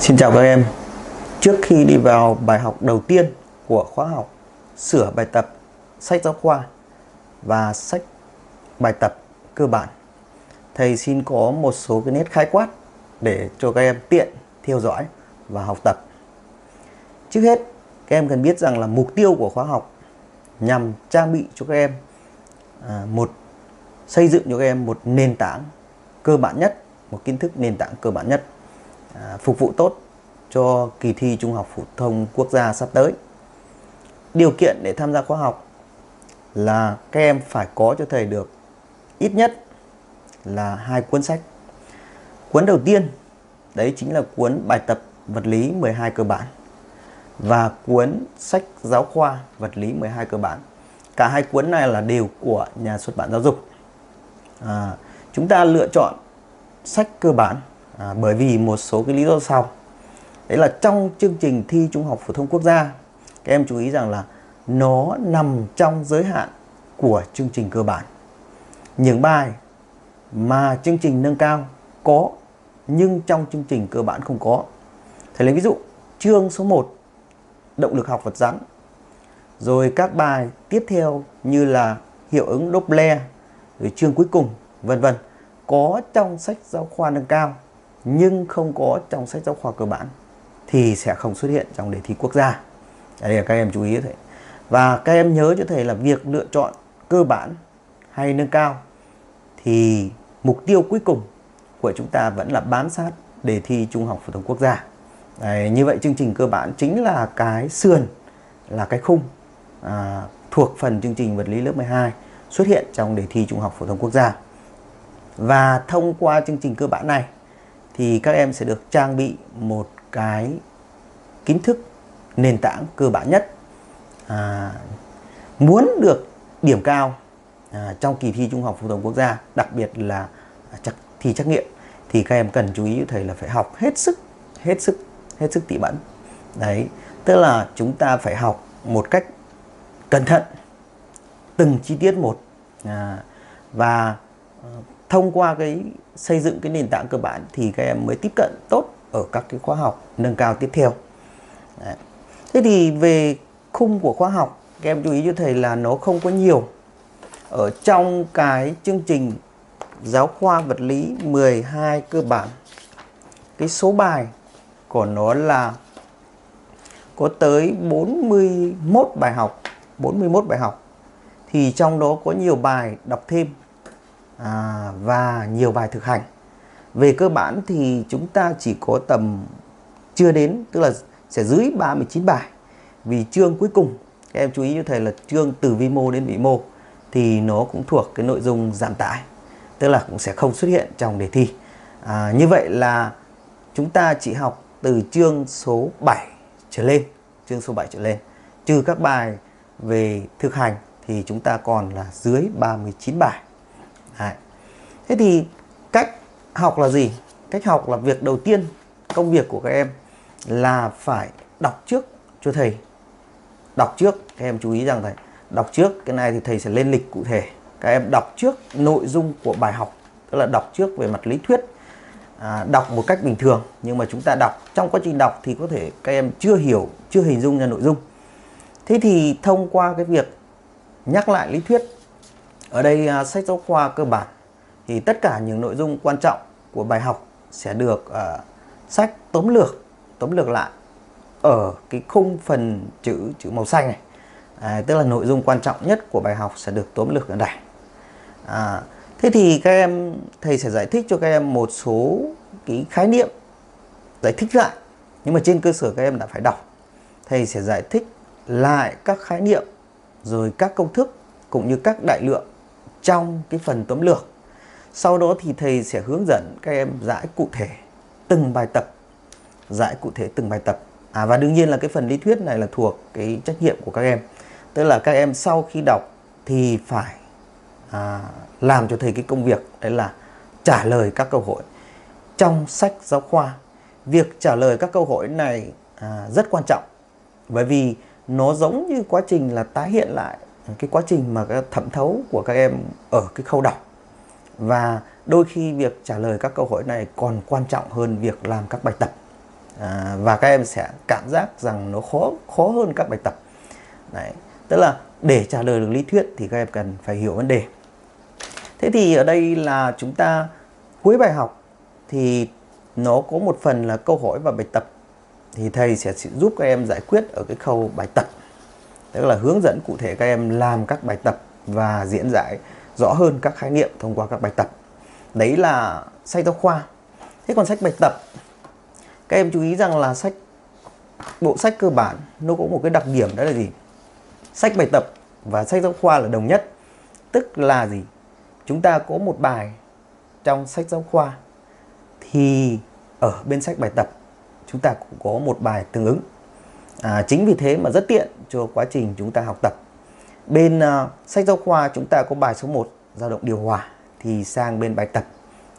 Xin chào các em. Trước khi đi vào bài học đầu tiên của khóa học sửa bài tập sách giáo khoa và sách bài tập cơ bản, thầy xin có một số cái nét khái quát để cho các em tiện theo dõi và học tập. Trước hết, các em cần biết rằng là mục tiêu của khóa học nhằm trang bị cho các em à, một xây dựng cho các em một nền tảng cơ bản nhất, một kiến thức nền tảng cơ bản nhất À, phục vụ tốt cho kỳ thi Trung học phổ thông quốc gia sắp tới. Điều kiện để tham gia khóa học là các em phải có cho thầy được ít nhất là hai cuốn sách. Cuốn đầu tiên đấy chính là cuốn bài tập vật lý 12 cơ bản và cuốn sách giáo khoa vật lý 12 cơ bản. Cả hai cuốn này là đều của nhà xuất bản giáo dục. À, chúng ta lựa chọn sách cơ bản à, bởi vì một số cái lý do sau. Đấy là trong chương trình thi Trung học phổ thông quốc gia, các em chú ý rằng là nó nằm trong giới hạn của chương trình cơ bản. Những bài mà chương trình nâng cao có nhưng trong chương trình cơ bản không có. Thầy lấy ví dụ, chương số 1 động lực học vật rắn. Rồi các bài tiếp theo như là hiệu ứng Doppler, rồi chương cuối cùng, vân vân có trong sách giáo khoa nâng cao nhưng không có trong sách giáo khoa cơ bản thì sẽ không xuất hiện trong đề thi quốc gia. Đây là các em chú ý thế. Và các em nhớ cho thầy là việc lựa chọn cơ bản hay nâng cao thì mục tiêu cuối cùng của chúng ta vẫn là bám sát đề thi Trung học phổ thông quốc gia. Đấy, như vậy chương trình cơ bản chính là cái sườn, là cái khung à, thuộc phần chương trình vật lý lớp 12 xuất hiện trong đề thi Trung học phổ thông quốc gia. Và thông qua chương trình cơ bản này thì các em sẽ được trang bị một cái kiến thức nền tảng cơ bản nhất. À, muốn được điểm cao à, trong kỳ thi Trung học phổ thông quốc gia, đặc biệt là chắc thi trắc nghiệm thì các em cần chú ý thầy là phải học hết sức, hết sức, hết sức tỉ mẩn. Đấy, tức là chúng ta phải học một cách cẩn thận từng chi tiết một à, và ờ, thông qua cái xây dựng cái nền tảng cơ bản thì các em mới tiếp cận tốt ở các cái khóa học, nâng cao tiếp theo. Đấy. Thế thì về khung của khóa học, các em chú ý cho thầy là nó không có nhiều ở trong cái chương trình giáo khoa vật lý 12 cơ bản, cái số bài của nó là có tới 41 bài học 41 bài học thì trong đó có nhiều bài đọc thêm à, và nhiều bài thực hành. Về cơ bản thì chúng ta chỉ có tầm chưa đến tức là sẽ dưới 39 bài. Vì chương cuối cùng các em chú ý cho thầy là chương từ vi mô đến vĩ mô thì nó cũng thuộc cái nội dung giảm tải tức là cũng sẽ không xuất hiện trong đề thi. À, như vậy là chúng ta chỉ học từ chương số 7 trở lên chương số 7 trở lên. Trừ các bài về thực hành thì chúng ta còn là dưới 39 bài. Thế thì cách học là gì? Cách học là việc đầu tiên công việc của các em là phải đọc trước cho thầy. Đọc trước, các em chú ý rằng thầy đọc trước cái này thì thầy sẽ lên lịch cụ thể. Các em đọc trước nội dung của bài học, tức là đọc trước về mặt lý thuyết. À, đọc một cách bình thường nhưng mà chúng ta đọc trong quá trình đọc thì có thể các em chưa hiểu, chưa hình dung ra nội dung. Thế thì thông qua cái việc nhắc lại lý thuyết ở đây à, sách giáo khoa cơ bản thì tất cả những nội dung quan trọng của bài học sẽ được uh, sách tóm lược tóm lược lại ở cái khung phần chữ chữ màu xanh này. À, tức là nội dung quan trọng nhất của bài học sẽ được tóm lược ở đây. À, thế thì các em thầy sẽ giải thích cho các em một số cái khái niệm giải thích lại nhưng mà trên cơ sở các em đã phải đọc. Thầy sẽ giải thích lại các khái niệm rồi các công thức cũng như các đại lượng trong cái phần tóm lược. Sau đó thì thầy sẽ hướng dẫn các em giải cụ thể từng bài tập. Giải cụ thể từng bài tập. À và đương nhiên là cái phần lý thuyết này là thuộc cái trách nhiệm của các em. Tức là các em sau khi đọc thì phải à, làm cho thầy cái công việc đấy là trả lời các câu hỏi trong sách giáo khoa. Việc trả lời các câu hỏi này à, rất quan trọng bởi vì nó giống như quá trình là tái hiện lại cái quá trình mà thẩm thấu của các em ở cái khâu đọc và đôi khi việc trả lời các câu hỏi này còn quan trọng hơn việc làm các bài tập. À, và các em sẽ cảm giác rằng nó khó khó hơn các bài tập. Đấy. tức là để trả lời được lý thuyết thì các em cần phải hiểu vấn đề. Thế thì ở đây là chúng ta cuối bài học thì nó có một phần là câu hỏi và bài tập. Thì thầy sẽ giúp các em giải quyết ở cái khâu bài tập. Tức là hướng dẫn cụ thể các em làm các bài tập và diễn giải rõ hơn các khái niệm thông qua các bài tập. Đấy là sách giáo khoa. Thế còn sách bài tập các em chú ý rằng là sách bộ sách cơ bản nó có một cái đặc điểm đó là gì? Sách bài tập và sách giáo khoa là đồng nhất. Tức là gì? Chúng ta có một bài trong sách giáo khoa thì ở bên sách bài tập chúng ta cũng có một bài tương ứng. À, chính vì thế mà rất tiện cho quá trình chúng ta học tập bên uh, sách giáo khoa chúng ta có bài số 1 dao động điều hòa. Thì sang bên bài tập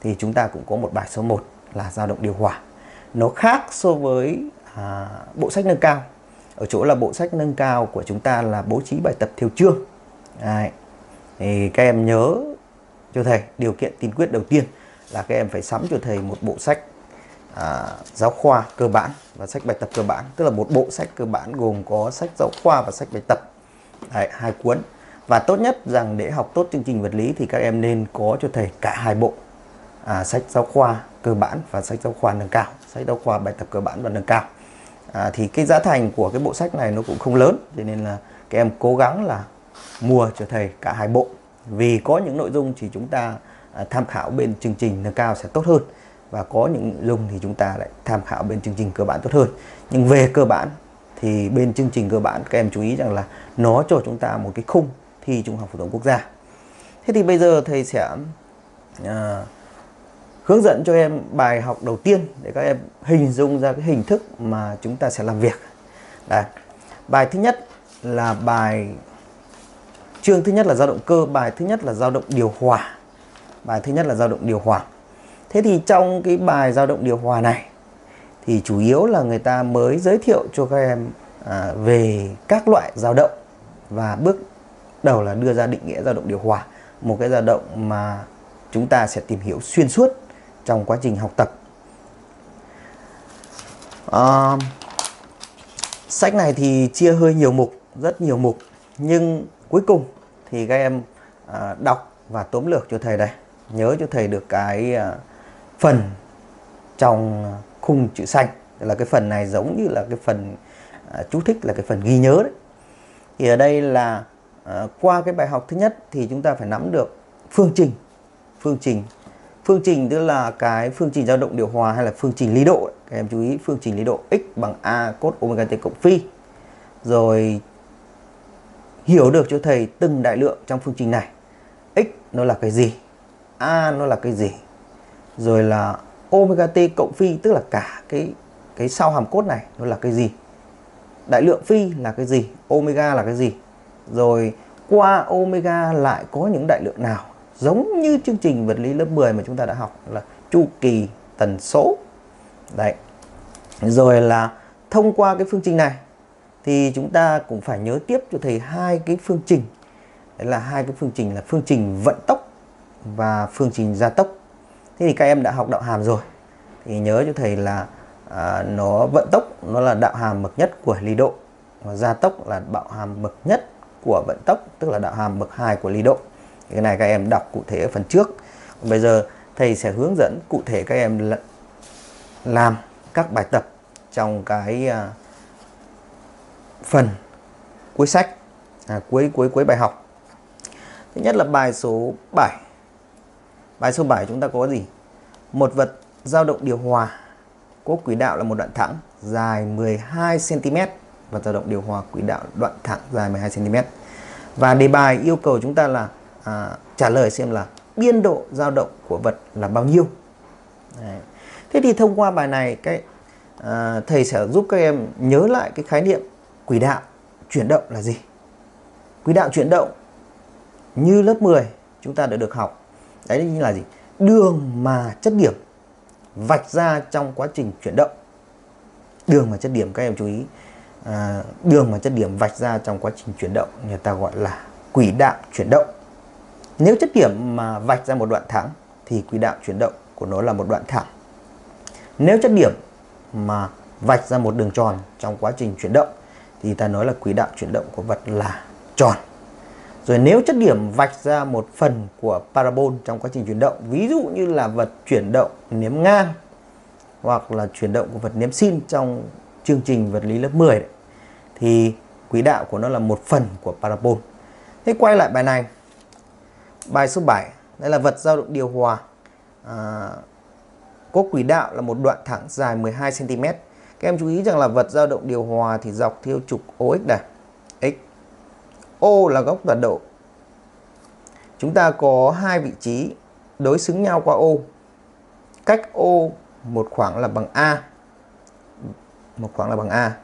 thì chúng ta cũng có một bài số 1 là dao động điều hòa. Nó khác so với à, bộ sách nâng cao. Ở chỗ là bộ sách nâng cao của chúng ta là bố trí bài tập theo chương. Đấy. thì các em nhớ cho thầy điều kiện tiên quyết đầu tiên là các em phải sắm cho thầy một bộ sách à, giáo khoa cơ bản và sách bài tập cơ bản. Tức là một bộ sách cơ bản gồm có sách giáo khoa và sách bài tập. Đấy, hai cuốn. Và tốt nhất rằng để học tốt chương trình vật lý thì các em nên có cho thầy cả hai bộ. À, sách giáo khoa cơ bản và sách giáo khoa nâng cao. Sách giáo khoa bài tập cơ bản và nâng cao. À, thì cái giá thành của cái bộ sách này nó cũng không lớn cho nên là các em cố gắng là mua cho thầy cả hai bộ. Vì có những nội dung thì chúng ta à, tham khảo bên chương trình nâng cao sẽ tốt hơn. Và có những nội dung thì chúng ta lại tham khảo bên chương trình cơ bản tốt hơn. Nhưng về cơ bản thì bên chương trình cơ bản các em chú ý rằng là nó cho chúng ta một cái khung thi trung học phổ thông quốc gia. Thế thì bây giờ thầy sẽ à, hướng dẫn cho em bài học đầu tiên để các em hình dung ra cái hình thức mà chúng ta sẽ làm việc. Đây. bài thứ nhất là bài chương thứ nhất là dao động cơ bài thứ nhất là dao động điều hòa. Bài thứ nhất là dao động điều hòa. Thế thì trong cái bài dao động điều hòa này thì chủ yếu là người ta mới giới thiệu cho các em à, về các loại dao động và bước đầu là đưa ra định nghĩa dao động điều hòa. Một cái dao động mà chúng ta sẽ tìm hiểu xuyên suốt trong quá trình học tập. À, sách này thì chia hơi nhiều mục rất nhiều mục. Nhưng cuối cùng thì các em à, đọc và tóm lược cho thầy đây. Nhớ cho thầy được cái à, phần trong khung chữ xanh. Là cái phần này giống như là cái phần à, chú thích là cái phần ghi nhớ đấy. Thì ở đây là à, qua cái bài học thứ nhất thì chúng ta phải nắm được phương trình. Phương trình. Phương trình tức là cái phương trình dao động điều hòa hay là phương trình lý độ các em chú ý phương trình lý độ x bằng a cos omega t cộng phi. Rồi hiểu được cho thầy từng đại lượng trong phương trình này. X nó là cái gì? A nó là cái gì? Rồi là omega t cộng phi, tức là cả cái cái sau hàm cốt này nó là cái gì? Đại lượng phi là cái gì? Omega là cái gì? Rồi qua omega lại có những đại lượng nào? Giống như chương trình vật lý lớp 10 mà chúng ta đã học là chu kỳ tần số. Đấy. Rồi là thông qua cái phương trình này thì chúng ta cũng phải nhớ tiếp cho thầy hai cái phương trình. Đấy là hai cái phương trình là phương trình vận tốc và phương trình gia tốc thế thì các em đã học đạo hàm rồi. Thì nhớ cho thầy là à, nó vận tốc nó là đạo hàm bậc nhất của lý độ. Và gia tốc là đạo hàm bậc nhất của vận tốc tức là đạo hàm bậc hai của lý độ. Cái này các em đọc cụ thể ở phần trước. Bây giờ thầy sẽ hướng dẫn cụ thể các em làm các bài tập trong cái à, phần cuối sách à, cuối cuối cuối bài học. Thứ nhất là bài số 7 bài số 7 chúng ta có gì? Một vật dao động điều hòa. Có quỹ đạo là một đoạn thẳng dài 12 cm và dao động điều hòa quỹ đạo đoạn thẳng dài 12 cm và đề bài yêu cầu chúng ta là à, trả lời xem là biên độ dao động của vật là bao nhiêu. Đấy. thế thì thông qua bài này cái à, thầy sẽ giúp các em nhớ lại cái khái niệm quỹ đạo chuyển động là gì. Quỹ đạo chuyển động như lớp 10 chúng ta đã được học đấy như là gì? Đường mà chất điểm vạch ra trong quá trình chuyển động. Đường mà chất điểm các em chú ý. À, đường mà chất điểm vạch ra trong quá trình chuyển động người ta gọi là quỹ đạo chuyển động. Nếu chất điểm mà vạch ra một đoạn thẳng thì quỹ đạo chuyển động của nó là một đoạn thẳng. Nếu chất điểm mà vạch ra một đường tròn trong quá trình chuyển động thì ta nói là quỹ đạo chuyển động của vật là tròn. Rồi nếu chất điểm vạch ra một phần của parabol trong quá trình chuyển động, ví dụ như là vật chuyển động nếm ngang hoặc là chuyển động của vật nếm sin trong chương trình vật lý lớp 10 đấy, thì quỹ đạo của nó là một phần của parabol. Thế quay lại bài này. Bài số 7, đây là vật dao động điều hòa. À, có quỹ đạo là một đoạn thẳng dài 12 cm. Các em chú ý rằng là vật dao động điều hòa thì dọc theo trục OX này. O là góc tọa độ. Chúng ta có hai vị trí đối xứng nhau qua O. Cách O một khoảng là bằng A. Một khoảng là bằng A.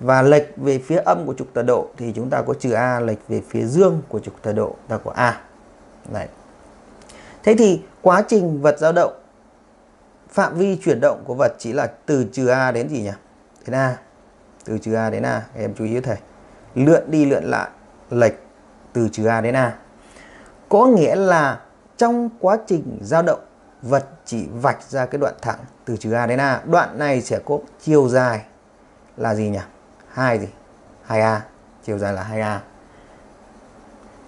Và lệch về phía âm của trục tọa độ thì chúng ta có trừ A, lệch về phía dương của trục tọa độ ta có A. Này. Thế thì quá trình vật dao động phạm vi chuyển động của vật chỉ là từ trừ A đến gì nhỉ? Đến A. Từ trừ A đến A, em chú ý thầy. Lượn đi lượn lại, lệch từ trừ A đến A. Có nghĩa là trong quá trình dao động, vật chỉ vạch ra cái đoạn thẳng từ trừ A đến A. Đoạn này sẽ có chiều dài là gì nhỉ? 2 gì? 2A. Chiều dài là 2A.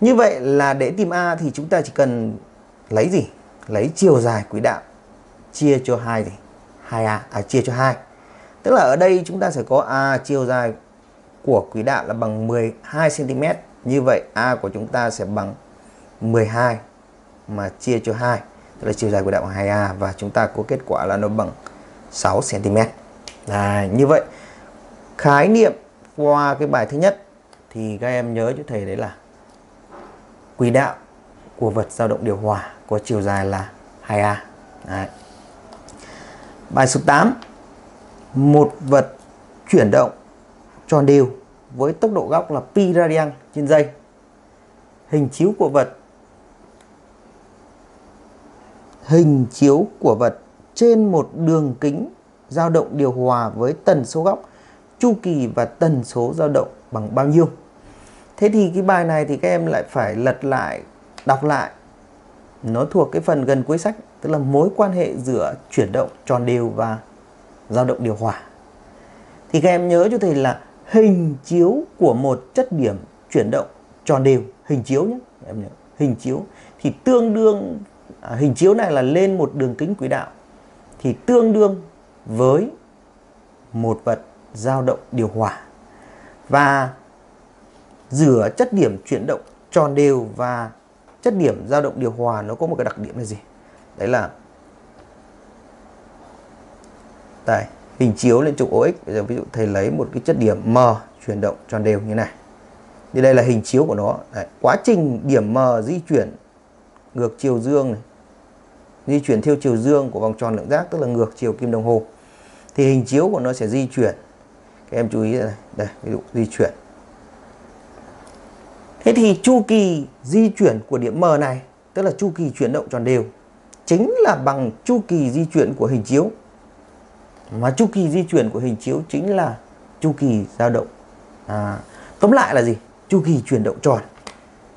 Như vậy là để tìm A thì chúng ta chỉ cần lấy gì? Lấy chiều dài quỹ đạo chia cho 2 gì? 2A, à chia cho 2. Tức là ở đây chúng ta sẽ có A chiều dài của quỹ đạo là bằng 12 cm. Như vậy A của chúng ta sẽ bằng 12 mà chia cho 2. Tức là chiều dài của đạo bằng 2A và chúng ta có kết quả là nó bằng 6 cm. À, như vậy khái niệm qua cái bài thứ nhất thì các em nhớ cho thầy đấy là quỹ đạo của vật dao động điều hòa có chiều dài là 2A. Đấy. Bài số 8 Một vật chuyển động tròn đều với tốc độ góc là pi radian trên giây. Hình chiếu của vật Hình chiếu của vật trên một đường kính dao động điều hòa với tần số góc, chu kỳ và tần số dao động bằng bao nhiêu? Thế thì cái bài này thì các em lại phải lật lại, đọc lại. Nó thuộc cái phần gần cuối sách, tức là mối quan hệ giữa chuyển động tròn đều và dao động điều hòa. Thì các em nhớ cho thầy là hình chiếu của một chất điểm chuyển động tròn đều, hình chiếu nhé, em nhớ, hình chiếu thì tương đương à, hình chiếu này là lên một đường kính quỹ đạo thì tương đương với một vật dao động điều hòa. Và giữa chất điểm chuyển động tròn đều và chất điểm dao động điều hòa nó có một cái đặc điểm là gì? Đấy là đây, hình chiếu lên trục OX. Bây giờ ví dụ thầy lấy một cái chất điểm M chuyển động tròn đều như này. Thì đây là hình chiếu của nó. Đấy, quá trình điểm M di chuyển ngược chiều dương này, di chuyển theo chiều dương của vòng tròn lượng giác tức là ngược chiều kim đồng hồ thì hình chiếu của nó sẽ di chuyển các em chú ý này đây ví dụ di chuyển Thế thì chu kỳ di chuyển của điểm M này, tức là chu kỳ chuyển động tròn đều, chính là bằng chu kỳ di chuyển của hình chiếu. Mà chu kỳ di chuyển của hình chiếu chính là chu kỳ dao động. À, tóm lại là gì? Chu kỳ chuyển động tròn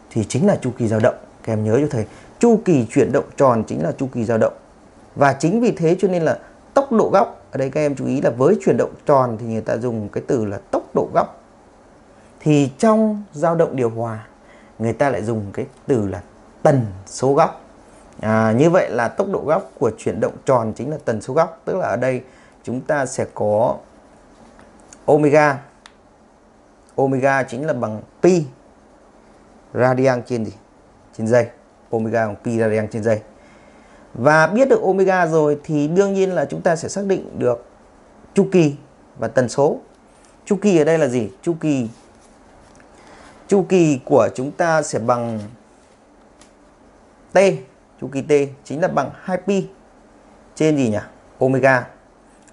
thì chính là chu kỳ dao động. Các em nhớ cho thầy, chu kỳ chuyển động tròn chính là chu kỳ dao động. Và chính vì thế cho nên là tốc độ góc, ở đây các em chú ý là với chuyển động tròn thì người ta dùng cái từ là tốc độ góc thì trong dao động điều hòa người ta lại dùng cái từ là tần số góc à, như vậy là tốc độ góc của chuyển động tròn chính là tần số góc tức là ở đây chúng ta sẽ có omega. Omega chính là bằng pi radian trên gì? Trên giây omega bằng pi radian trên giây và biết được omega rồi thì đương nhiên là chúng ta sẽ xác định được chu kỳ và tần số. Chu kỳ ở đây là gì? Chu kỳ chu kỳ của chúng ta sẽ bằng t. Chu kỳ t chính là bằng 2pi trên gì nhỉ? Omega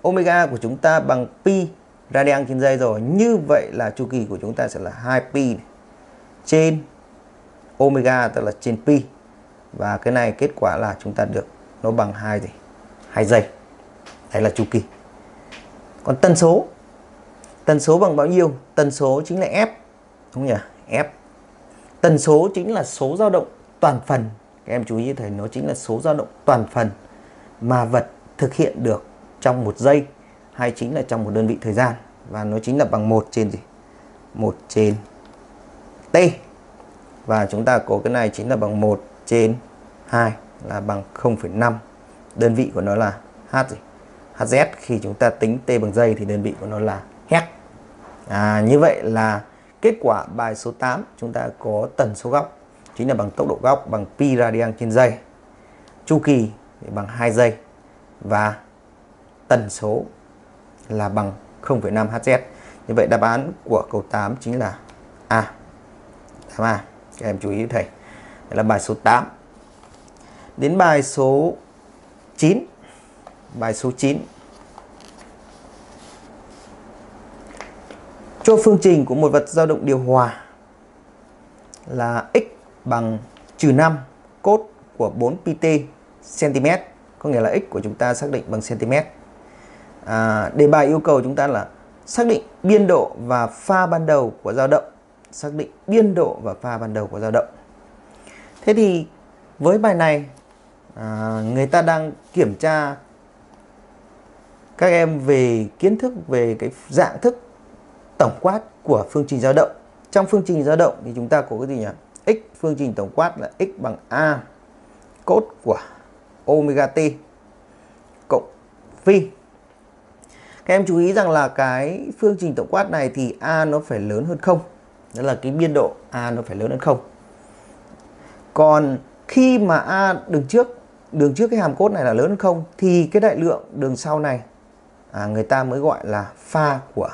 omega của chúng ta bằng pi radian trên giây rồi. Như vậy là chu kỳ của chúng ta sẽ là 2pi trên omega, tức là trên pi. Và cái này kết quả là chúng ta được nó bằng hai gì? Hai giây đấy là chu kỳ. Còn tần số? Tần số bằng bao nhiêu? Tần số chính là f, đúng không nhỉ? F. Tần số chính là số dao động toàn phần. Các em chú ý thầy nó chính là số dao động toàn phần mà vật thực hiện được trong một giây hay chính là trong một đơn vị thời gian. Và nó chính là bằng 1 trên gì? 1 trên t. Và chúng ta có cái này chính là bằng 1 trên 2 là bằng 0,5 đơn vị của nó là h gì? Hz khi chúng ta tính t bằng giây thì đơn vị của nó là hertz à, như vậy là kết quả bài số 8 chúng ta có tần số góc. Chính là bằng tốc độ góc bằng pi radian trên giây. Chu kỳ bằng 2 giây. Và tần số là bằng 0,5 Hz. Như vậy đáp án của câu 8 chính là A. Đáp A. Các em chú ý thầy. Đây là bài số 8. Đến bài số 9. Bài số 9. Cho phương trình của một vật dao động điều hòa là x bằng trừ 5 cốt của 4 pt cm có nghĩa là x của chúng ta xác định bằng cm à, đề bài yêu cầu chúng ta là xác định biên độ và pha ban đầu của dao động. Xác định biên độ và pha ban đầu của dao động. Thế thì với bài này à, người ta đang kiểm tra các em về kiến thức về cái dạng thức tổng quát của phương trình dao động. Trong phương trình dao động thì chúng ta có cái gì nhỉ? X phương trình tổng quát là x bằng a cốt của omega t cộng phi các em chú ý rằng là cái phương trình tổng quát này thì a nó phải lớn hơn không? Đó là cái biên độ a nó phải lớn hơn không? Còn khi mà a đường trước đường trước cái hàm cốt này là lớn hơn không thì cái đại lượng đường sau này à, người ta mới gọi là pha của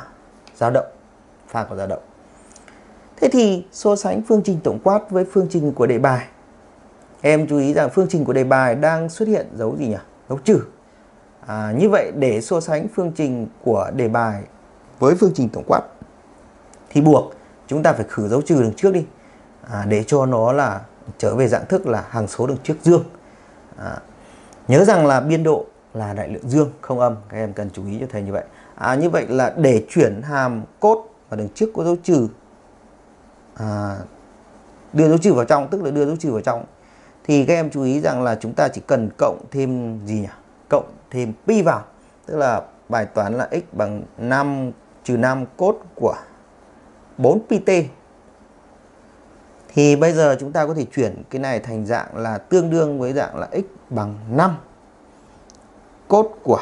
dao động pha của dao động. Thế thì so sánh phương trình tổng quát với phương trình của đề bài. Em chú ý rằng phương trình của đề bài đang xuất hiện dấu gì nhỉ? Dấu trừ. À, như vậy để so sánh phương trình của đề bài với phương trình tổng quát thì buộc chúng ta phải khử dấu trừ đằng trước đi à, để cho nó là trở về dạng thức là hàng số đằng trước dương. À, nhớ rằng là biên độ là đại lượng dương không âm các em cần chú ý cho thầy như vậy. À, như vậy là để chuyển hàm cốt và đằng trước có dấu trừ à, đưa dấu trừ vào trong tức là đưa dấu trừ vào trong thì các em chú ý rằng là chúng ta chỉ cần cộng thêm gì nhỉ? cộng thêm pi vào, tức là bài toán là x bằng 5 trừ 5 cốt của 4 pt thì bây giờ chúng ta có thể chuyển cái này thành dạng là tương đương với dạng là x bằng 5 cốt của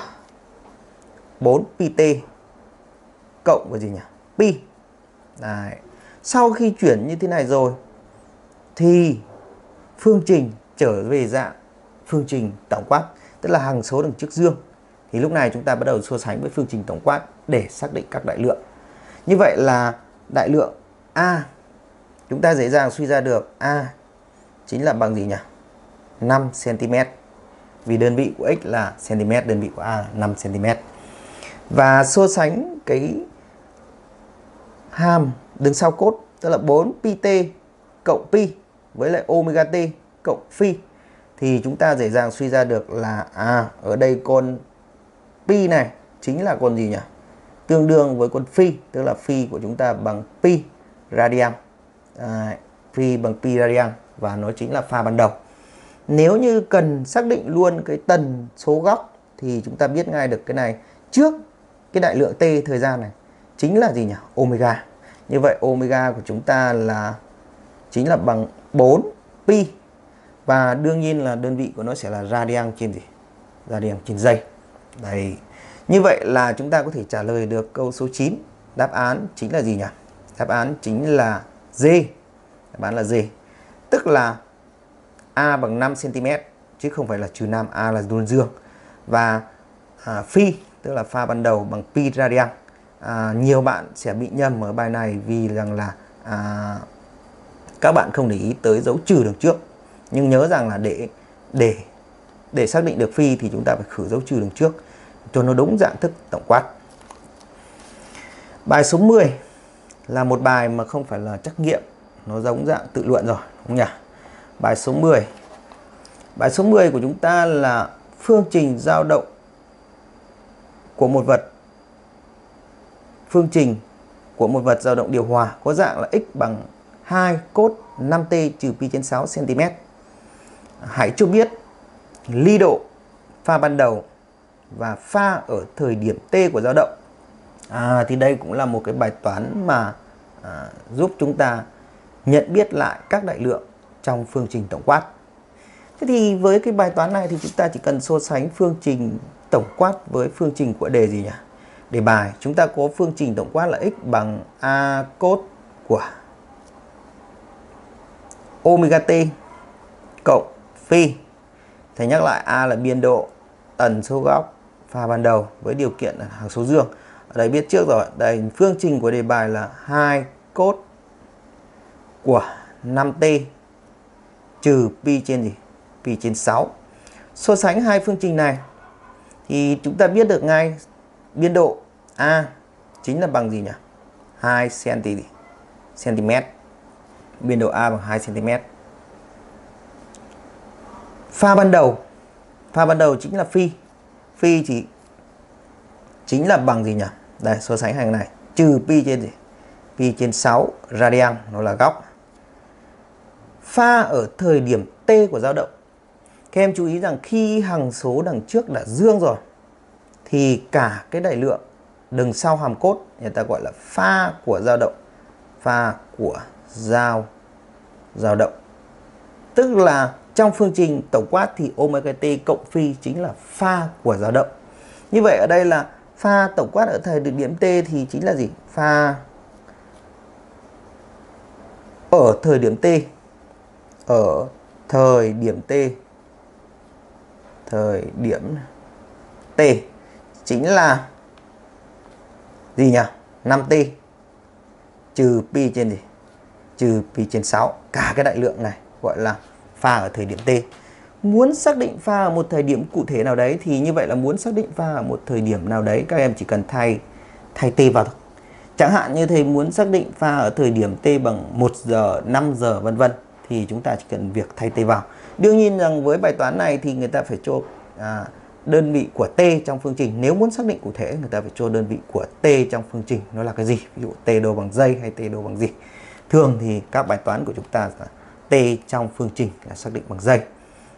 4 pt cộng với gì nhỉ? Pi. Đấy. sau khi chuyển như thế này rồi, thì phương trình trở về dạng phương trình tổng quát tức là hằng số đằng trước dương. Thì lúc này chúng ta bắt đầu so sánh với phương trình tổng quát để xác định các đại lượng. Như vậy là đại lượng A, chúng ta dễ dàng suy ra được A chính là bằng gì nhỉ? 5 cm vì đơn vị của x là cm đơn vị của A là 5 cm và so sánh cái hàm đứng sau cốt, tức là 4 pt cộng pi với lại omega t cộng phi thì chúng ta dễ dàng suy ra được là à ở đây con pi này chính là con gì nhỉ? Tương đương với con phi, tức là phi của chúng ta bằng pi radian. À, phi bằng pi radian và nó chính là pha ban đầu. Nếu như cần xác định luôn cái tần số góc thì chúng ta biết ngay được cái này trước cái đại lượng t thời gian này chính là gì nhỉ? Omega. Như vậy omega của chúng ta là chính là bằng 4 pi và đương nhiên là đơn vị của nó sẽ là radian trên gì? Radian trên giây đây như vậy là chúng ta có thể trả lời được câu số 9 đáp án chính là gì nhỉ? Đáp án chính là D đáp án là D tức là A bằng 5 cm chứ không phải là trừ 5 A là luôn dương. Và à, phi tức là pha ban đầu bằng pi radian à, nhiều bạn sẽ bị nhầm ở bài này vì rằng là à, các bạn không để ý tới dấu trừ đằng trước nhưng nhớ rằng là để để để xác định được phi thì chúng ta phải khử dấu trừ đằng trước, cho nó đúng dạng thức tổng quát. Bài số 10 là một bài mà không phải là trắc nghiệm, nó giống dạng tự luận rồi, đúng nhỉ? Bài số 10 bài số 10 của chúng ta là phương trình dao động của một vật. Phương trình của một vật dao động điều hòa có dạng là x bằng 2 cos 5t trừ pi trên 6 cm hãy cho biết ly độ pha ban đầu và pha ở thời điểm t của dao động. À, thì đây cũng là một cái bài toán mà à, giúp chúng ta nhận biết lại các đại lượng trong phương trình tổng quát. Thế thì với cái bài toán này thì chúng ta chỉ cần so sánh phương trình tổng quát với phương trình của đề gì nhỉ? Đề bài. Chúng ta có phương trình tổng quát là x bằng a cos của omega t cộng pi. Thầy nhắc lại, a là biên độ tần số góc pha ban đầu với điều kiện là hằng số dương. Ở đây biết trước rồi, đây, phương trình của đề bài là 2 cốt của 5t trừ pi trên gì? Pi trên 6 so sánh hai phương trình này, thì chúng ta biết được ngay biên độ a chính là bằng gì nhỉ? 2 cm cm biên độ a bằng 2 cm pha ban đầu. Pha ban đầu chính là phi. Phi chỉ chính là bằng gì nhỉ? Đây, so sánh hàng này. Trừ pi trên gì? Pi trên 6 radian, nó là góc. Pha ở thời điểm t của dao động. Các em chú ý rằng khi hằng số đằng trước đã dương rồi, thì cả cái đại lượng đằng sau hàm cốt, người ta gọi là pha của dao động, pha của dao dao động. Tức là trong phương trình tổng quát thì omega t cộng phi chính là pha của dao động. Như vậy ở đây là pha tổng quát ở thời điểm t thì chính là gì? Pha ở thời điểm t. Ở thời điểm t. Thời điểm t chính là gì nhỉ? 5t trừ pi trên gì? Trừ pi trên 6 cả cái đại lượng này gọi là pha ở thời điểm t. Muốn xác định pha ở một thời điểm cụ thể nào đấy thì như vậy là muốn xác định pha ở một thời điểm nào đấy các em chỉ cần thay thay t vào thôi. Chẳng hạn như thầy muốn xác định pha ở thời điểm t bằng 1 giờ 5 giờ vân vân thì chúng ta chỉ cần việc thay t vào. Đương nhiên rằng với bài toán này thì người ta phải cho à, đơn vị của t trong phương trình. Nếu muốn xác định cụ thể người ta phải cho đơn vị của t trong phương trình. Nó là cái gì? Ví dụ t đô bằng giây hay t đô bằng gì? Thường thì các bài toán của chúng ta là t trong phương trình là xác định bằng giây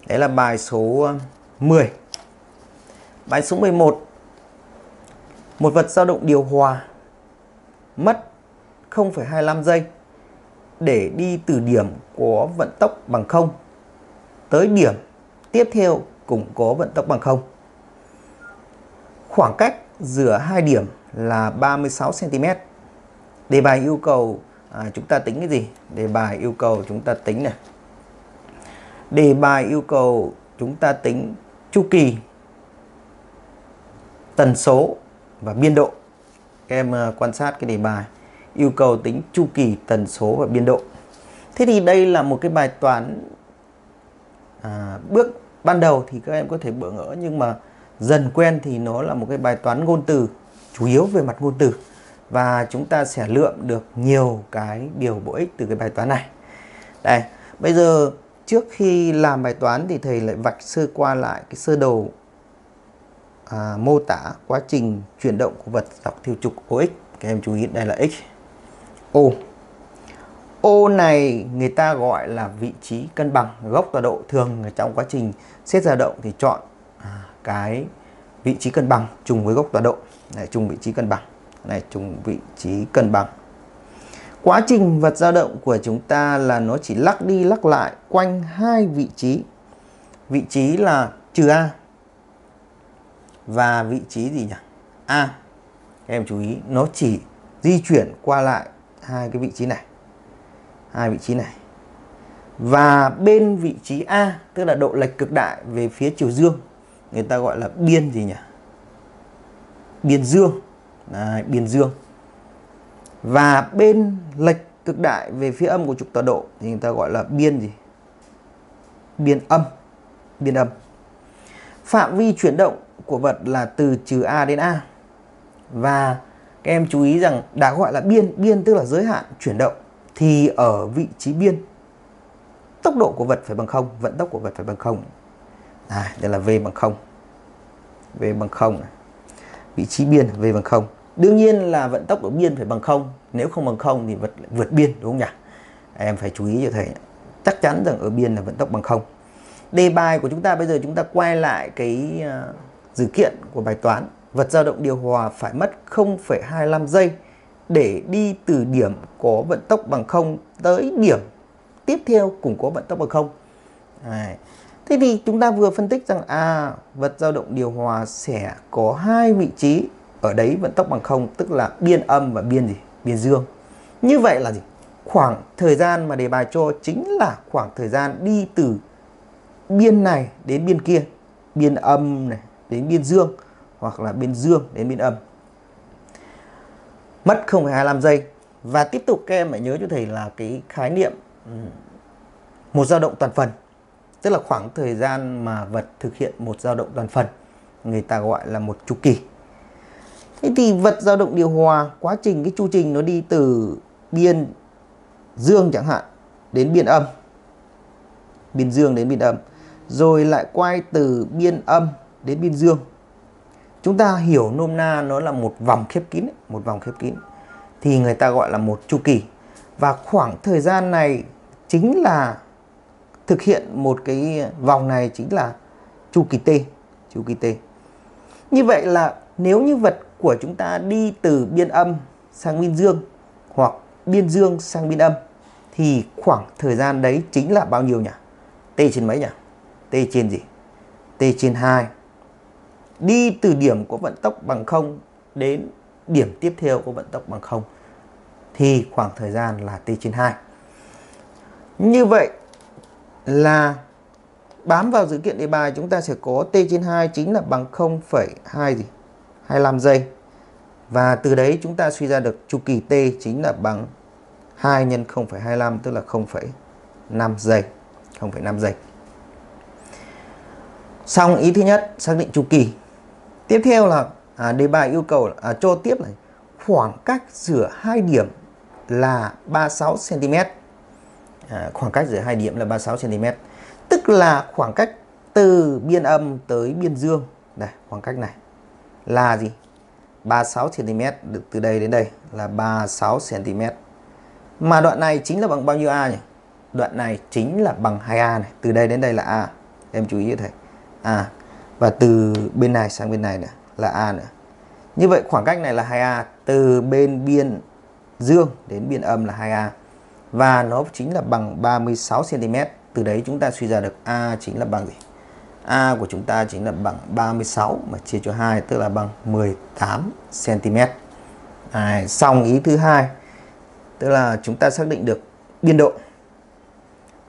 đấy là bài số um, 10 bài số 11 một vật dao động điều hòa mất 0,25 giây để đi từ điểm có vận tốc bằng 0 tới điểm tiếp theo cũng có vận tốc bằng 0. Khoảng cách giữa hai điểm là 36 cm. Đề bài yêu cầu à, chúng ta tính cái gì? Đề bài yêu cầu chúng ta tính này. Đề bài yêu cầu chúng ta tính chu kỳ, tần số và biên độ. Các em uh, quan sát cái đề bài yêu cầu tính chu kỳ, tần số và biên độ. Thế thì đây là một cái bài toán à, bước ban đầu thì các em có thể bỡ ngỡ nhưng mà dần quen thì nó là một cái bài toán ngôn từ chủ yếu về mặt ngôn từ và chúng ta sẽ lượm được nhiều cái điều bổ ích từ cái bài toán này. Đây bây giờ trước khi làm bài toán thì thầy lại vạch sơ qua lại cái sơ đồ à, mô tả quá trình chuyển động của vật dọc theo trục OX các em chú ý đây là X. O. O này người ta gọi là vị trí cân bằng gốc tọa độ thường. Trong quá trình xét dao động thì chọn à, cái vị trí cân bằng trùng với gốc tọa độ. Này trùng vị trí cân bằng này trùng vị trí cân bằng. Quá trình vật dao động của chúng ta là nó chỉ lắc đi lắc lại quanh hai vị trí. Vị trí là trừ a và vị trí gì nhỉ? A. Em chú ý, nó chỉ di chuyển qua lại hai cái vị trí này. Hai vị trí này. Và bên vị trí A, tức là độ lệch cực đại về phía chiều dương, người ta gọi là biên gì nhỉ? Biên dương. Đấy, biên dương. Và bên lệch cực đại về phía âm của trục tọa độ thì người ta gọi là biên gì? Biên âm. Biên âm. Phạm vi chuyển động của vật là từ trừ A đến A. Và các em chú ý rằng đã gọi là biên biên tức là giới hạn chuyển động thì ở vị trí biên tốc độ của vật phải bằng không vận tốc của vật phải bằng không. À, đây là v bằng không. V bằng không vị trí biên v bằng không. Đương nhiên là vận tốc ở biên phải bằng không. Nếu không bằng không thì vật vượt biên đúng không nhỉ? Em phải chú ý cho thầy chắc chắn rằng ở biên là vận tốc bằng không. Đề bài của chúng ta bây giờ chúng ta quay lại cái à, dự kiện của bài toán. Vật dao động điều hòa phải mất 0,25 giây để đi từ điểm có vận tốc bằng 0 tới điểm tiếp theo cũng có vận tốc bằng 0. Đấy. Thế thì chúng ta vừa phân tích rằng à vật dao động điều hòa sẽ có hai vị trí ở đấy vận tốc bằng không tức là biên âm và biên gì? Biên dương. Như vậy là gì? Khoảng thời gian mà đề bài cho chính là khoảng thời gian đi từ biên này đến biên kia, biên âm này đến biên dương hoặc là biên dương đến biên âm. Mất 0,25 giây và tiếp tục các em phải nhớ cho thầy là cái khái niệm một dao động toàn phần tức là khoảng thời gian mà vật thực hiện một dao động toàn phần, người ta gọi là một chu kỳ. Thế thì vật dao động điều hòa, quá trình cái chu trình nó đi từ biên dương chẳng hạn đến biên âm. Biên dương đến biên âm, rồi lại quay từ biên âm đến biên dương. Chúng ta hiểu nôm na nó là một vòng khép kín một vòng khép kín, thì người ta gọi là một chu kỳ. Và khoảng thời gian này chính là thực hiện một cái vòng này chính là chu kỳ T, chu kỳ T. Như vậy là nếu như vật của chúng ta đi từ biên âm sang biên dương hoặc biên dương sang biên âm, thì khoảng thời gian đấy chính là bao nhiêu nhỉ? T trên mấy nhỉ? T trên gì? T trên 2 đi từ điểm có vận tốc bằng 0 đến điểm tiếp theo có vận tốc bằng 0 thì khoảng thời gian là T trên 2 như vậy là bám vào dữ kiện đề bài chúng ta sẽ có T trên 2 chính là bằng 0,2 gì? 25 giây. Và từ đấy chúng ta suy ra được chu kỳ T chính là bằng 2 nhân 0,25 tức là 0,5 giây 0,5 giây. Xong ý thứ nhất xác định chu kỳ. Tiếp theo là à, đề bài yêu cầu à, cho tiếp là khoảng cách giữa hai điểm là 36 cm à, khoảng cách giữa hai điểm là 36 cm tức là khoảng cách từ biên âm tới biên dương. Đây khoảng cách này là gì? 36 cm được từ đây đến đây là 36 cm mà đoạn này chính là bằng bao nhiêu a nhỉ? Đoạn này chính là bằng 2a này. Từ đây đến đây là a. Em chú ý như thế a. Và từ bên này sang bên này nữa là a nữa. Như vậy khoảng cách này là 2a từ bên biên dương đến biên âm là 2a và nó chính là bằng 36 cm. Từ đấy chúng ta suy ra được A chính là bằng gì? A của chúng ta chính là bằng 36 mà chia cho 2 tức là bằng 18 cm. À, xong ý thứ hai tức là chúng ta xác định được biên độ.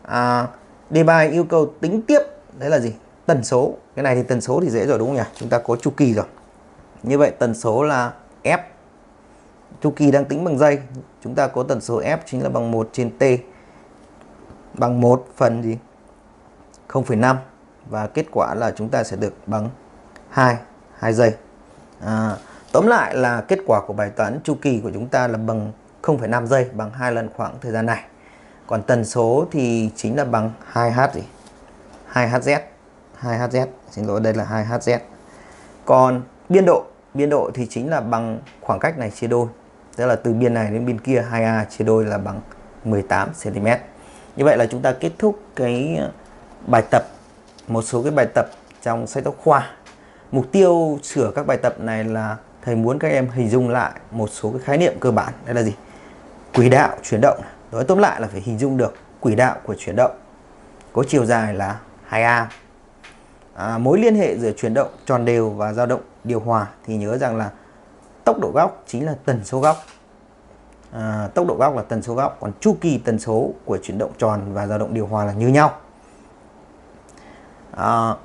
À, đề bài yêu cầu tính tiếp đấy là gì? Tần số. Cái này thì tần số thì dễ rồi đúng không nhỉ? Chúng ta có chu kỳ rồi. Như vậy tần số là F chu kỳ đang tính bằng giây chúng ta có tần số f chính là bằng 1 trên t. Bằng 1 phần gì? 0,5 và kết quả là chúng ta sẽ được bằng 2 2 giây. À, tóm lại là kết quả của bài toán chu kỳ của chúng ta là bằng 0,5 giây bằng hai lần khoảng thời gian này. Còn tần số thì chính là bằng 2h gì? 2hz 2hz xin lỗi đây là 2hz còn biên độ. Biên độ thì chính là bằng khoảng cách này chia đôi tức là từ biên này đến biên kia 2A chia đôi là bằng 18 cm như vậy là chúng ta kết thúc cái ờ, bài tập một số cái bài tập trong sách giáo khoa. Mục tiêu sửa các bài tập này là thầy muốn các em hình dung lại một số cái khái niệm cơ bản. Đây là gì? Quỹ đạo chuyển động. Nói tóm lại là phải hình dung được quỹ đạo của chuyển động. Có chiều dài là 2A à, mối liên hệ giữa chuyển động tròn đều và dao động điều hòa. Thì nhớ rằng là tốc độ góc chính là tần số góc. À, tốc độ góc là tần số góc còn chu kỳ tần số của chuyển động tròn và dao động điều hòa là như nhau. À,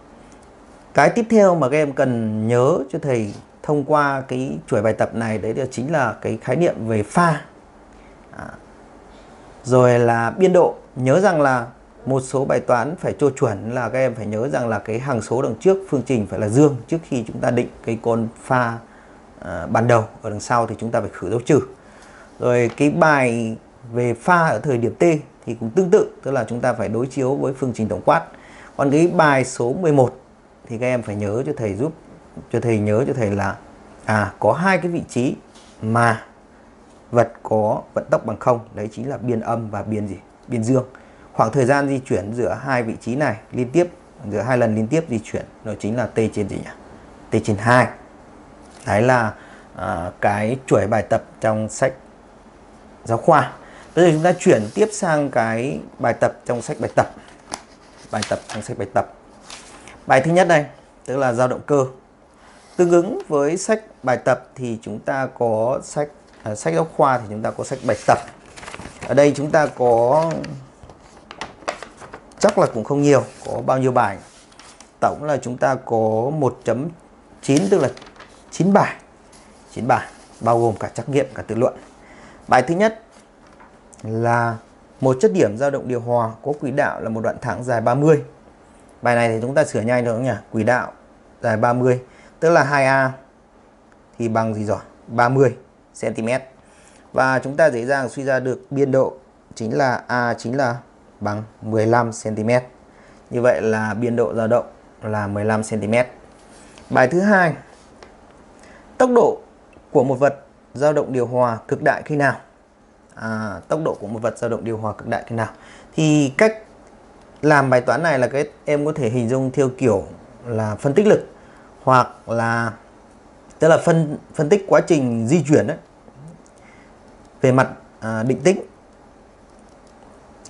cái tiếp theo mà các em cần nhớ cho thầy thông qua cái chuỗi bài tập này đấy là chính là cái khái niệm về pha. À, rồi là biên độ. Nhớ rằng là một số bài toán phải cho chuẩn là các em phải nhớ rằng là cái hằng số đằng trước phương trình phải là dương trước khi chúng ta định cái con pha à, ban đầu. Ở đằng sau thì chúng ta phải khử dấu trừ. Rồi cái bài về pha ở thời điểm t thì cũng tương tự tức là chúng ta phải đối chiếu với phương trình tổng quát. Còn cái bài số 11 thì các em phải nhớ cho thầy giúp cho thầy nhớ cho thầy là à có hai cái vị trí mà vật có vận tốc bằng không. Đấy chính là biên âm và biên gì? Biên dương. Khoảng thời gian di chuyển giữa hai vị trí này liên tiếp giữa hai lần liên tiếp di chuyển nó chính là t trên gì nhỉ? T trên 2 đấy là à, cái chuỗi bài tập trong sách giáo khoa. Bây giờ chúng ta chuyển tiếp sang cái bài tập trong sách bài tập. Bài tập trong sách bài tập. Bài thứ nhất đây tức là dao động cơ. Tương ứng với sách bài tập thì chúng ta có sách à, sách giáo khoa thì chúng ta có sách bài tập. Ở đây chúng ta có chắc là cũng không nhiều có bao nhiêu bài. Tổng là chúng ta có 1.9 tức là 9 bài. 9 bài, bao gồm cả trắc nghiệm, cả tự luận. Bài thứ nhất là một chất điểm dao động điều hòa có quỹ đạo là một đoạn thẳng dài 30 bài này thì chúng ta sửa nhanh được không nhỉ. Quỹ đạo dài 30 tức là 2A thì bằng gì rồi? 30 cm và chúng ta dễ dàng suy ra được biên độ chính là A chính là bằng 15 cm như vậy là biên độ dao động là 15 cm bài thứ hai tốc độ của một vật dao động điều hòa cực đại khi nào? À, tốc độ của một vật dao động điều hòa cực đại khi nào? Thì cách làm bài toán này là cái em có thể hình dung theo kiểu là phân tích lực hoặc là tức là phân phân tích quá trình di chuyển đấy. Về mặt à, định tính.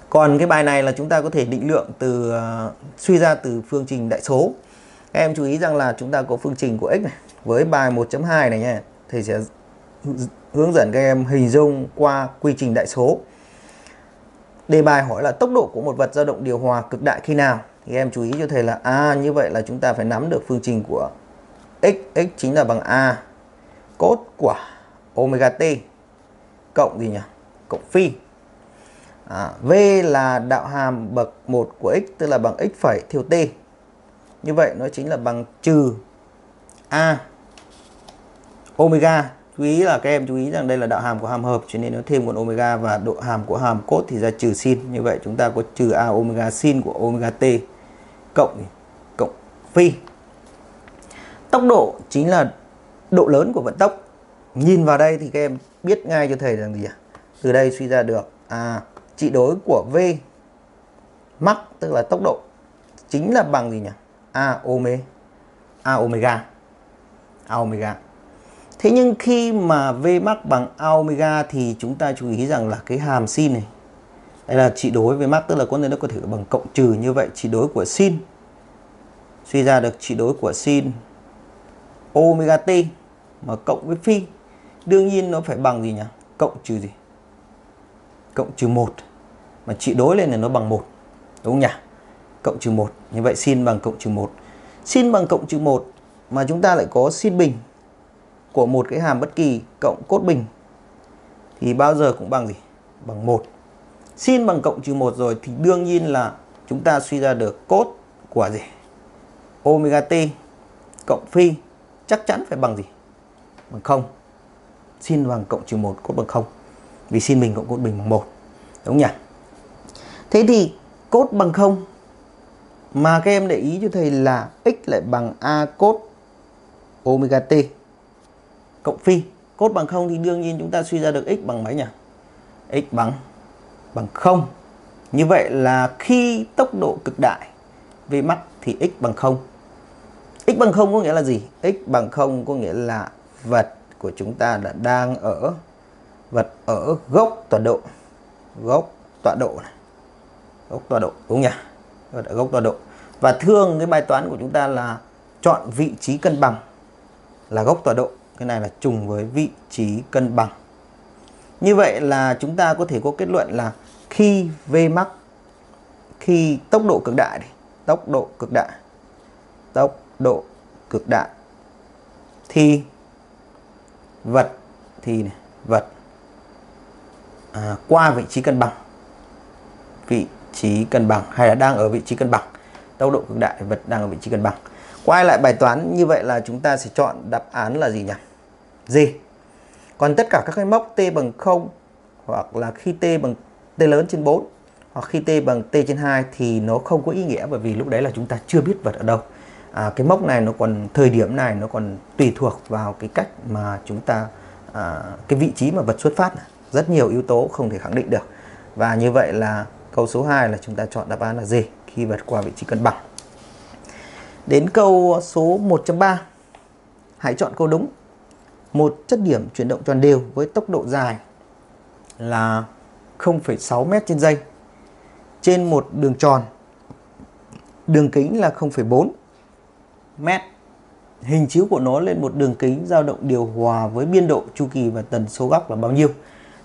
Còn cái bài này là chúng ta có thể định lượng từ uh, suy ra từ phương trình đại số. Các em chú ý rằng là chúng ta có phương trình của x này với bài 1.2 này nhé, thầy sẽ hướng dẫn các em hình dung qua quy trình đại số. Đề bài hỏi là tốc độ của một vật dao động điều hòa cực đại khi nào? Thì em chú ý cho thầy là a à, như vậy là chúng ta phải nắm được phương trình của x x chính là bằng a cốt của omega t cộng gì nhỉ? Cộng phi. À, v là đạo hàm bậc 1 của x tức là bằng x phẩy thiếu t. Như vậy nó chính là bằng trừ a. Omega. Chú ý là các em chú ý rằng đây là đạo hàm của hàm hợp, cho nên nó thêm một omega và độ hàm của hàm cốt thì ra trừ sin. Như vậy chúng ta có trừ a omega sin của omega t cộng cộng phi. Tốc độ chính là độ lớn của vận tốc. Nhìn vào đây thì các em biết ngay cho thầy rằng gì à từ đây suy ra được à trị đối của v mắc tức là tốc độ chính là bằng gì nhỉ? A omega a omega omega. Thế nhưng khi mà v max bằng a omega thì chúng ta chú ý rằng là cái hàm sin này, đây là trị đối với max, tức là có thể nó có thể bằng cộng trừ như vậy, trị đối của sin, suy ra được trị đối của sin omega t mà cộng với phi. Đương nhiên nó phải bằng gì nhỉ? Cộng trừ gì? Cộng trừ 1 mà trị đối lên là nó bằng 1 đúng không nhỉ? Cộng trừ 1 như vậy sin bằng cộng trừ 1 sin bằng cộng trừ 1 mà chúng ta lại có sin bình của một cái hàm bất kỳ cộng cốt bình, thì bao giờ cũng bằng gì? Bằng 1 sin bằng cộng trừ 1 rồi thì đương nhiên là chúng ta suy ra được cốt của gì? Omega t cộng phi chắc chắn phải bằng gì? Bằng 0 sin bằng cộng trừ 1 cốt bằng 0 vì sin bình cộng cốt bình bằng 1 đúng nhỉ? Thế thì cốt bằng 0 mà các em để ý cho thầy là x lại bằng a cốt omega t cộng phi. Cốt bằng 0 thì đương nhiên chúng ta suy ra được x bằng mấy nhỉ? X bằng bằng 0 như vậy là khi tốc độ cực đại v max thì x bằng 0 x bằng 0 có nghĩa là gì? X bằng 0 có nghĩa là vật của chúng ta đã đang ở, vật ở gốc tọa độ, gốc tọa độ này. Gốc tọa độ, đúng nhỉ? Vật ở gốc tọa độ. Và thường cái bài toán của chúng ta là chọn vị trí cân bằng là gốc tọa độ cái này là trùng với vị trí cân bằng. Như vậy là chúng ta có thể có kết luận là khi V max khi tốc độ cực đại tốc độ cực đại tốc độ cực đại thì vật thì này, vật à, qua vị trí cân bằng vị trí cân bằng hay là đang ở vị trí cân bằng tốc độ cực đại vật đang ở vị trí cân bằng quay lại bài toán như vậy là chúng ta sẽ chọn đáp án là gì nhỉ? D còn tất cả các cái mốc t bằng 0 hoặc là khi t bằng t lớn trên 4 hoặc khi t bằng t trên 2 thì nó không có ý nghĩa bởi vì lúc đấy là chúng ta chưa biết vật ở đâu. À, cái mốc này nó còn thời điểm này nó còn tùy thuộc vào cái cách mà chúng ta à, cái vị trí mà vật xuất phát này. rất nhiều yếu tố không thể khẳng định được. Và như vậy là câu số 2 là chúng ta chọn đáp án là gì khi vật qua vị trí cân bằng đến câu số 1.3 hãy chọn câu đúng. Một chất điểm chuyển động tròn đều với tốc độ dài là 0,6 m trên giây trên một đường tròn. Đường kính là 0,4 m. Hình chiếu của nó lên một đường kính dao động điều hòa với biên độ chu kỳ và tần số góc là bao nhiêu?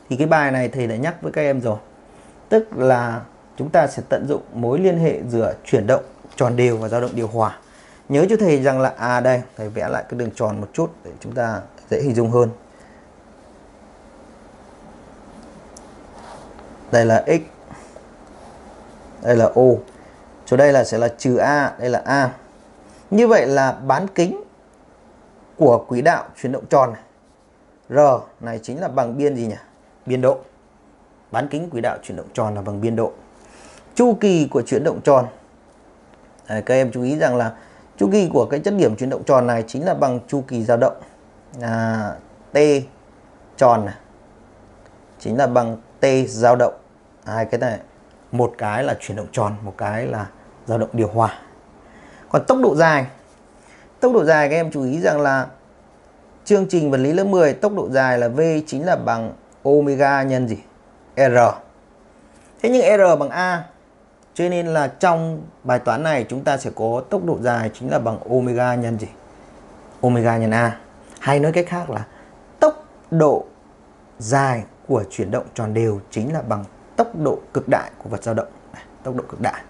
Thì cái bài này thầy đã nhắc với các em rồi. Tức là chúng ta sẽ tận dụng mối liên hệ giữa chuyển động tròn đều và dao động điều hòa. Nhớ cho thầy rằng là à đây, thầy vẽ lại cái đường tròn một chút để chúng ta dễ hình dung hơn. Đây là x. Đây là o. Chỗ đây là sẽ là trừ a, đây là a. Như vậy là bán kính của quỹ đạo chuyển động tròn này. R này chính là bằng biên gì nhỉ? Biên độ. Bán kính quỹ đạo chuyển động tròn là bằng biên độ. Chu kỳ của chuyển động tròn. à, các em chú ý rằng là chu kỳ của cái chất điểm chuyển động tròn này chính là bằng chu kỳ dao động. À, T tròn này chính là bằng T dao động. Hai cái này một cái là chuyển động tròn, một cái là dao động điều hòa. Còn tốc độ dài Tốc độ dài các em chú ý rằng là chương trình vật lý lớp 10 tốc độ dài là V chính là bằng omega nhân gì? R. Thế nhưng R bằng A cho nên là trong bài toán này chúng ta sẽ có tốc độ dài chính là bằng omega nhân gì? Omega nhân A. Hay nói cách khác là tốc độ dài của chuyển động tròn đều chính là bằng tốc độ cực đại của vật dao động. Tốc độ cực đại.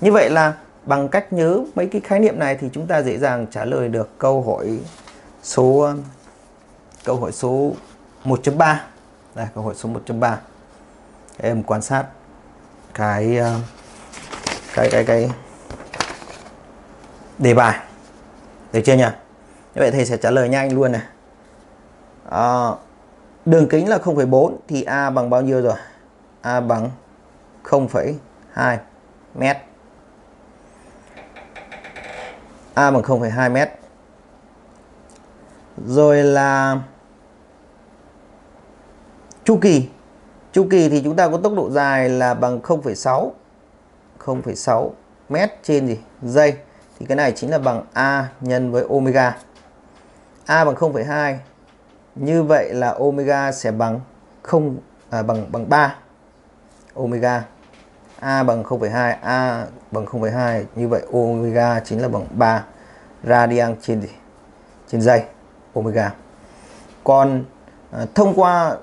Như vậy là Bằng cách nhớ mấy cái khái niệm này thì chúng ta dễ dàng trả lời được câu hỏi số, câu hỏi số 1.3. Đây, câu hỏi số 1.3. Em quan sát cái ờ, cái cái cái đề bài. Được chưa nhỉ? Như vậy thầy sẽ trả lời nhanh luôn này. À, đường kính là 0,4 thì A bằng bao nhiêu rồi? A bằng 0,2 mét A bằng 0,2 mét. Rồi là chu kỳ. Chu kỳ thì chúng ta có tốc độ dài là bằng 0,6 0,6 mét trên gì? giây. Thì cái này chính là bằng A nhân với omega. A bằng 0,2. Như vậy là omega sẽ bằng 0 à, bằng bằng 3 omega A bằng 0,2 A bằng 0,2 như vậy omega chính là bằng 3 radian trên gì trên giây omega còn à, thông qua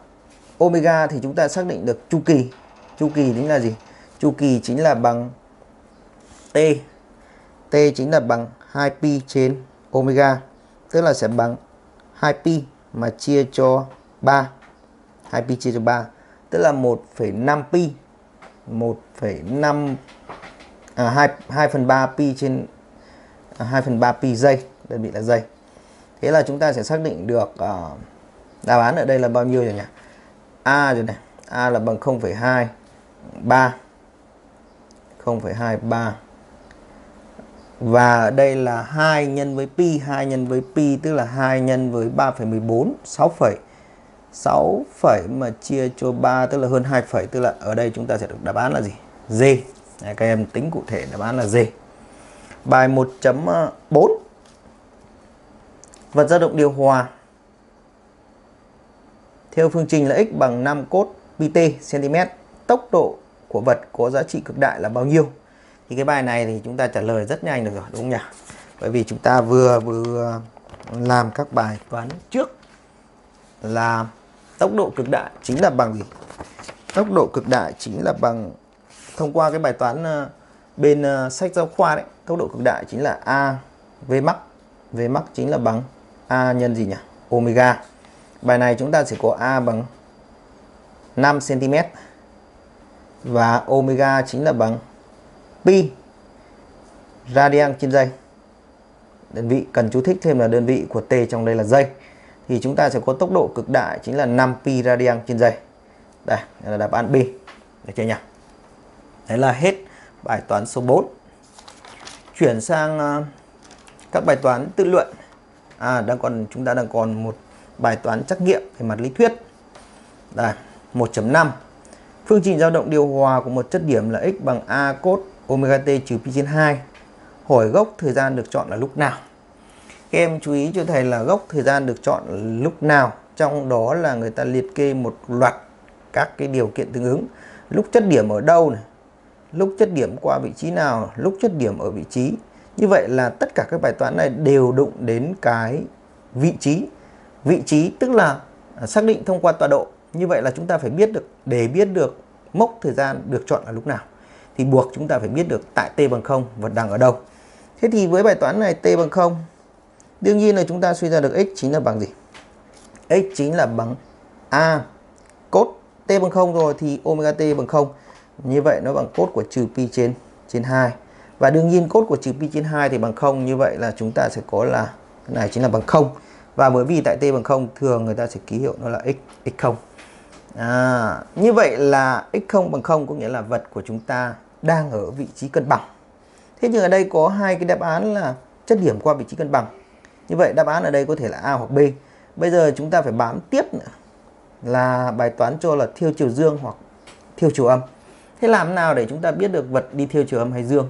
omega thì chúng ta xác định được chu kỳ chu kỳ chính là gì chu kỳ chính là bằng t. T chính là bằng 2pi trên omega tức là sẽ bằng 2pi mà chia cho 3 2pi chia cho 3 tức là 1,5 pi. 1,5 à 2 2 phần 3 pi trên à, 2 phần 3 pi giây đơn vị là giây. Thế là chúng ta sẽ xác định được uh, đáp án ở đây là bao nhiêu rồi nhỉ? A rồi này A là bằng 0,2 3 0,23 và ở đây là 2 nhân với pi 2 nhân với pi tức là 2 nhân với 3,14 6 6 phẩy. Mà chia cho 3 tức là hơn 2 phẩy tức là ở đây chúng ta sẽ được đáp án là gì? D các em tính cụ thể đáp án là D bài 1.4 ờ, vật dao động điều hòa theo phương trình là x bằng 5 cốt pt cm tốc độ của vật có giá trị cực đại là bao nhiêu. Thì cái bài này thì chúng ta trả lời rất nhanh được rồi, đúng không nhỉ? Bởi vì chúng ta vừa vừa làm các bài toán trước là tốc độ cực đại chính là bằng gì? Tốc độ cực đại chính là bằng, thông qua cái bài toán ờ, bên ờ, sách giáo khoa đấy, tốc độ cực đại chính là a v max. V max chính là bằng a nhân gì nhỉ? Omega. Bài này chúng ta sẽ có a bằng 5 cm và omega chính là bằng pi radian trên giây đơn vị cần chú thích thêm là đơn vị của t trong đây là giây thì chúng ta sẽ có tốc độ cực đại chính là 5 pi radian trên giây đây là đáp án B. Được chưa nhỉ? Đấy là hết bài toán số 4 chuyển sang à, các bài toán tự luận. À đang còn, chúng ta đang còn một bài toán trắc nghiệm về mặt lý thuyết. Đây 1.5 phương trình dao động điều hòa của một chất điểm là x bằng a cos omega t trừ pi trên 2 hỏi gốc thời gian được chọn là lúc nào? Các em chú ý cho thầy là gốc thời gian được chọn lúc nào. Trong đó là người ta liệt kê một loạt các cái điều kiện tương ứng. Lúc chất điểm ở đâu này? Lúc chất điểm qua vị trí nào? Lúc chất điểm ở vị trí. Như vậy là tất cả các bài toán này đều đụng đến cái vị trí. Vị trí tức là xác định thông qua tọa độ như vậy là chúng ta phải biết được, để biết được mốc thời gian được chọn là lúc nào, thì buộc chúng ta phải biết được tại t bằng 0 vật đang ở đâu. Thế thì với bài toán này, t bằng 0 đương nhiên là chúng ta suy ra được x chính là bằng gì? X chính là bằng a. Cốt t bằng 0 rồi thì omega t bằng 0 như vậy nó bằng cốt của trừ pi trên trên 2 và đương nhiên cốt của trừ pi trên 2 thì bằng 0 như vậy là chúng ta sẽ có là cái này chính là bằng 0 và bởi vì tại t bằng 0 thường người ta sẽ ký hiệu nó là x x0 à, như vậy là x0 bằng 0 có nghĩa là vật của chúng ta đang ở vị trí cân bằng. Thế nhưng ở đây có hai cái đáp án là chất điểm qua vị trí cân bằng. Như vậy đáp án ở đây có thể là A hoặc B. Bây giờ chúng ta phải bám tiếp nữa là bài toán cho là thiêu chiều dương hoặc thiêu chiều âm. Thế làm nào để chúng ta biết được vật đi thiêu chiều âm hay dương?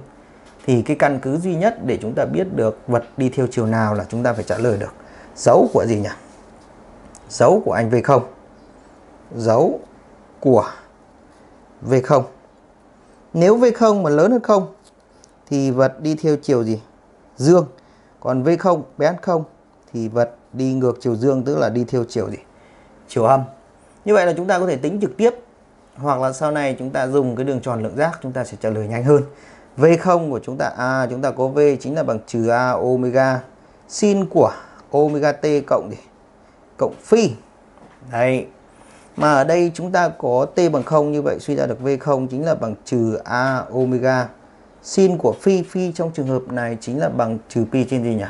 Thì cái căn cứ duy nhất để chúng ta biết được vật đi theo chiều nào là chúng ta phải trả lời được. Dấu của gì nhỉ? Dấu của anh V0 dấu của V0 nếu V0 mà lớn hơn 0 thì vật đi theo chiều gì dương còn V0 bé hơn 0 thì vật đi ngược chiều dương, tức là đi theo chiều gì chiều âm như vậy là chúng ta có thể tính trực tiếp, hoặc là sau này chúng ta dùng cái đường tròn lượng giác chúng ta sẽ trả lời nhanh hơn V0 của chúng ta à chúng ta có V chính là bằng trừ A omega sin của omega t cộng gì? Cộng phi. Đấy. Mà ở đây chúng ta có t bằng 0 như vậy, suy ra được V0 chính là bằng trừ A omega sin của phi phi trong trường hợp này chính là bằng trừ pi trên gì nhỉ?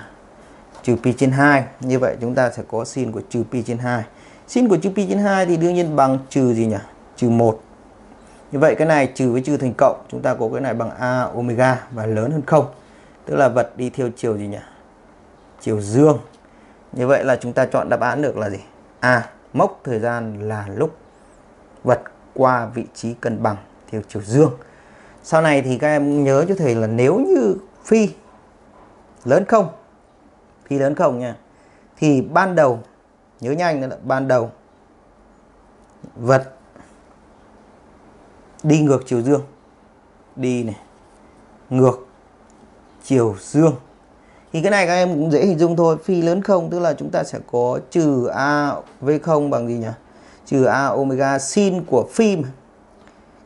Trừ pi trên 2. Như vậy chúng ta sẽ có sin của trừ pi trên 2. Sin của trừ pi trên 2 thì đương nhiên bằng trừ gì nhỉ? Trừ 1 như vậy cái này trừ với trừ thành cộng, chúng ta có cái này bằng a omega và lớn hơn không tức là vật đi theo chiều gì nhỉ chiều dương như vậy là chúng ta chọn đáp án được là gì a mốc thời gian là lúc vật qua vị trí cân bằng theo chiều dương. Sau này thì các em nhớ cho thầy là nếu như phi lớn không, phi lớn không nha, thì ban đầu, nhớ nhanh là ban đầu vật đi ngược chiều dương, đi này, ngược chiều dương thì cái này các em cũng dễ hình dung thôi. Phi lớn không, tức là chúng ta sẽ có trừ a, v không bằng gì nhỉ? Trừ a omega sin của phi mà.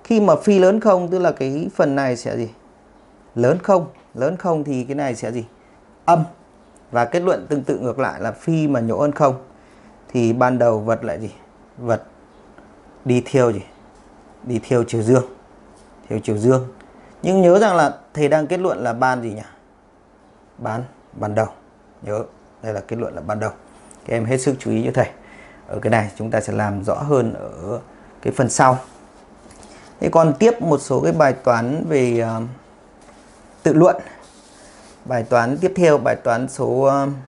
khi mà phi lớn không, tức là cái phần này sẽ gì? Lớn không. Lớn không thì cái này sẽ gì? Âm. Và kết luận tương tự ngược lại là phi mà nhỏ hơn không. Thì ban đầu vật lại gì? Vật đi theo gì? Đi theo chiều dương. Theo chiều dương. Nhưng nhớ rằng là thầy đang kết luận là ban gì nhỉ? Bán ban đầu. Nhớ đây là kết luận là ban đầu. Các em hết sức chú ý cho thầy. Ở cái này chúng ta sẽ làm rõ hơn ở cái phần sau. Thế còn tiếp một số cái bài toán về uh, tự luận. Bài toán tiếp theo bài toán số uh,